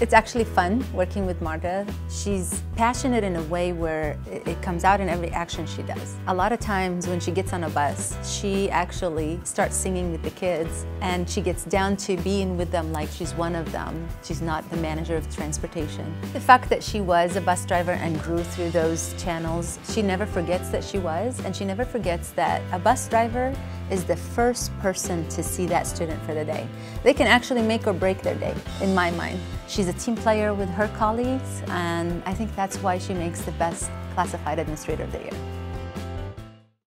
It's actually fun working with Marta. She's passionate in a way where it comes out in every action she does. A lot of times when she gets on a bus, she actually starts singing with the kids and she gets down to being with them like she's one of them. She's not the manager of transportation. The fact that she was a bus driver and grew through those channels, she never forgets that she was and she never forgets that a bus driver is the first person to see that student for the day. They can actually make or break their day, in my mind. She's a team player with her colleagues, and I think that's why she makes the best classified administrator of the year.